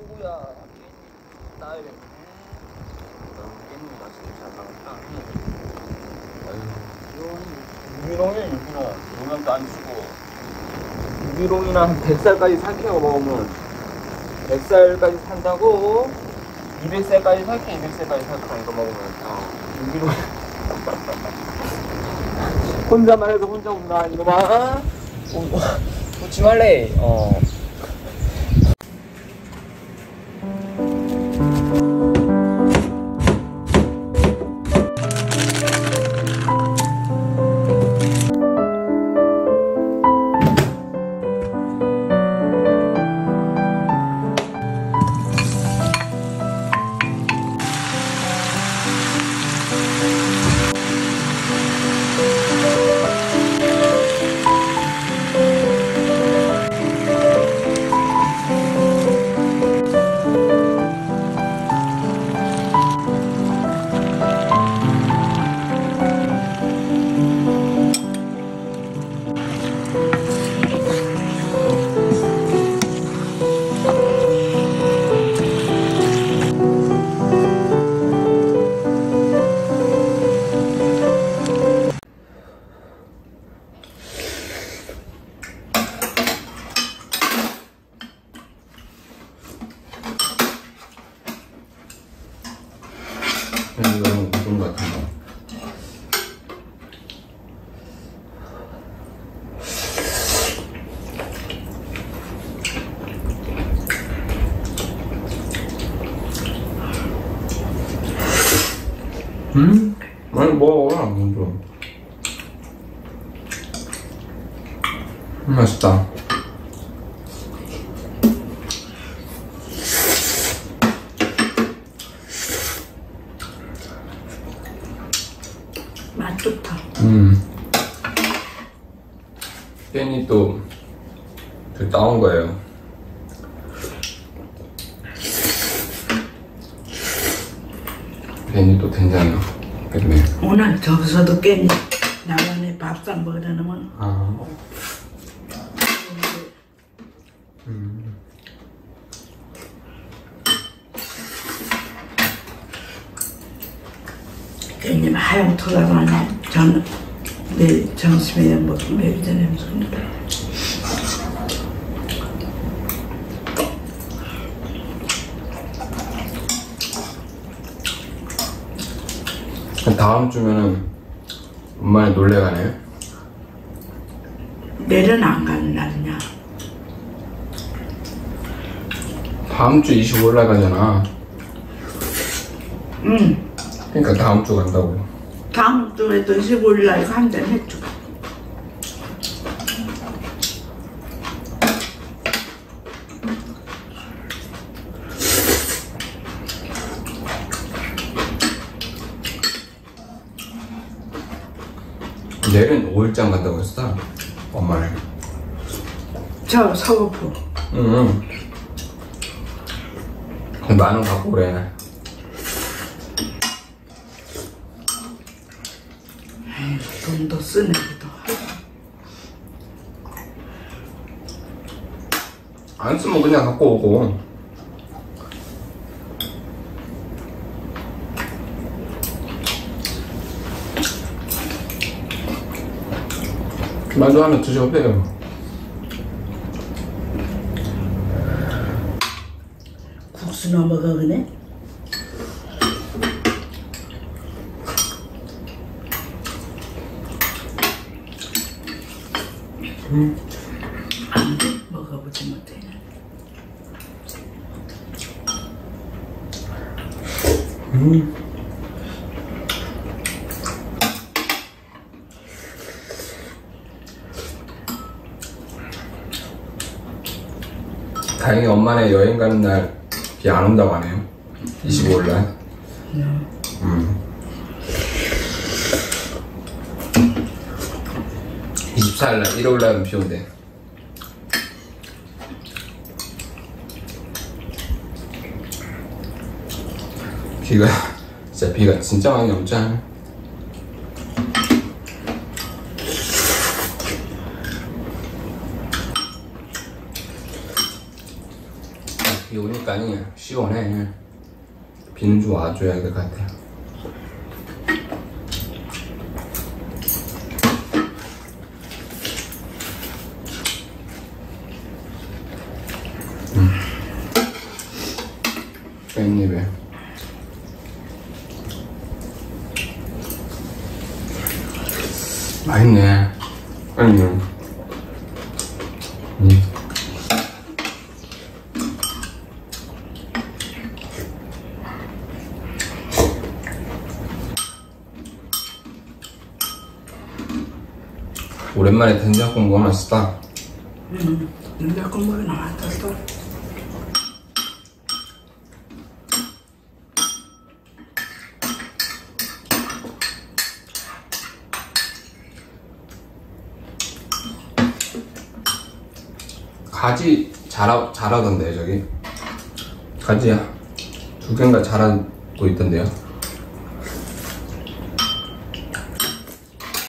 깻잎 잘 나갔다 유기농이야 유기농 농약도 안 쓰고. 유기농이나 한 100살까지 살켜고 먹으면 100살까지 산다고? 200살까지 살게 200살까지 살까 이거 먹으면. 어, 유기농 혼자만 해도 혼자 온다 이놈아. 어, 웃지 말래. 어 이거 무슨 것 거. 음? 아니 먹어 먼저 음, 맛있다 맛 좋다. 음. 깻이 또, 그 따온 거예요. 깻이 또 된장이 겠네. 오늘 저기서도 깻잎 나만의 밥상 먹으려면 아. 음. 깻잎 하얀 토다만에 전 내일 점심에 먹고 매일 전에 먹습니다. 다음 주면은 엄마의 놀래 가네요. 내일은 안 가는 날이냐? 다음 주 25일 가잖아. 응. 그러니까 다음 주 간다고. 다음 주에도 15일 날 한잔 해줘. 내일은 5일장 간다고 했어. 엄마를. 저 서구포. 응. 응. 만원 갖고 오래. 에이, 돈도 쓰네 또. 안 쓰면 그냥 갖고 오고. 만두 하나 드셔도 돼요. 국수 먹어 그네? 안 돼. 먹어보지 못해. 다행히 엄마네 여행 가는 날 비 안 온다고 하네요. 25일 날. 음. 24일 날, 일요일 날은 비 온대. 비가, 진짜 비가 진짜 많이 오잖아. 비 오니까 시원해. 비는 좀 와줘야 될 것 같아. 깻잎에. 맛있네. 아니, 음. 오랜만에 된장국 먹으면 맛있다. 근데 공부가 나왔다 가지 자라, 자라던데, 저기. 가지야. 두 개인가 자라고 있던데요.